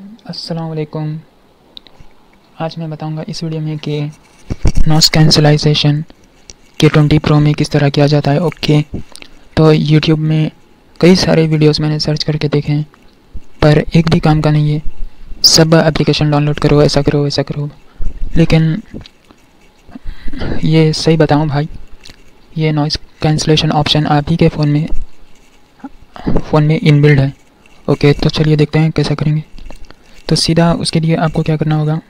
असलकुम आज मैं बताऊँगा इस वीडियो में कि नॉस कैंसलाइजेशन के ट्वेंटी प्रो में किस तरह किया जाता है। ओके तो यूट्यूब में कई सारे वीडियोस मैंने सर्च करके देखे हैं, पर एक भी काम का नहीं है। सब एप्लीकेशन डाउनलोड करो, ऐसा करो ऐसा करो। लेकिन ये सही बताऊँ भाई, ये नॉइस कैंसलेशन ऑप्शन आप ही के फ़ोन में फ़ोन में इनबिल्ड है। ओके तो चलिए देखते हैं कैसा करेंगे। तो सीधा उसके लिए आपको क्या करना होगा?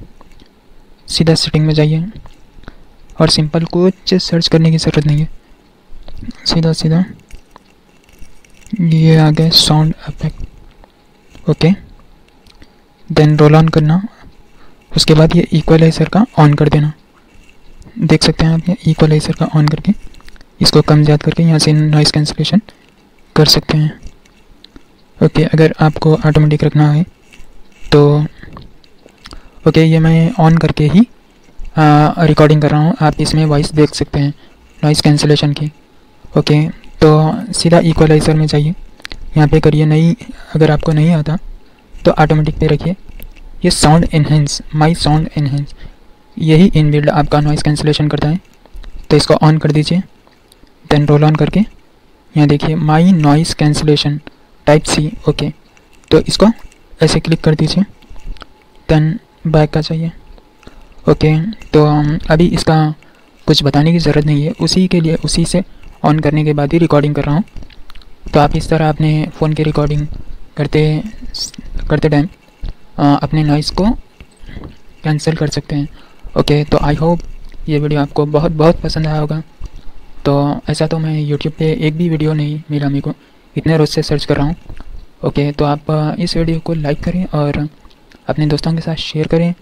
सीधा सेटिंग में जाइए और सिंपल कुछ सर्च करने की ज़रूरत नहीं है। सीधा सीधा। ये आ गया sound effect okay then roll on करना। उसके बाद ये इक्वलाइजर का ऑन कर देना। देख सकते हैं आप ये इक्वलाइजर का ऑन करके। इसको कम ज़्यादा करके यहाँ से नॉइस कैंसिलेशन कर सकते हैं। ओके अगर आपको ऑटोमेटिक रखना है तो ओके ये मैं ऑन करके ही रिकॉर्डिंग कर रहा हूँ। आप इसमें वॉइस देख सकते हैं नॉइस कैंसिलेशन की। ओके तो सीधा इक्वलाइज़र में जाइए। यहाँ पे करिए नहीं अगर आपको नहीं आता तो ऑटोमेटिक पे रखिए। ये sound enhance my sound enhance यही इन बिल्ड आपका नॉइस कैंसिलेशन करता है। तो इसको ऑन कर दीजिए। देन रोल ऑन करके, यहाँ देखिए my noise cancellation type C okay तो इसको ऐसे क्लिक कर दीजिए। देन बैक का चाहिए। ओके तो अभी इसका कुछ बताने की ज़रूरत नहीं है। उसी के लिए, उसी से ऑन करने के बाद ही रिकॉर्डिंग कर रहा हूँ। तो आप इस तरह अपने फ़ोन की रिकॉर्डिंग करते करते टाइम अपने नॉइस को कैंसिल कर सकते हैं। ओके तो आई होप ये वीडियो आपको बहुत बहुत पसंद आया होगा। तो ऐसा तो मैं यूट्यूब पे एक भी वीडियो नहीं मिला मेरे को। इतने रोज़ से सर्च कर रहा हूँ। ओके तो आप इस वीडियो को लाइक करें और अपने दोस्तों के साथ शेयर करें।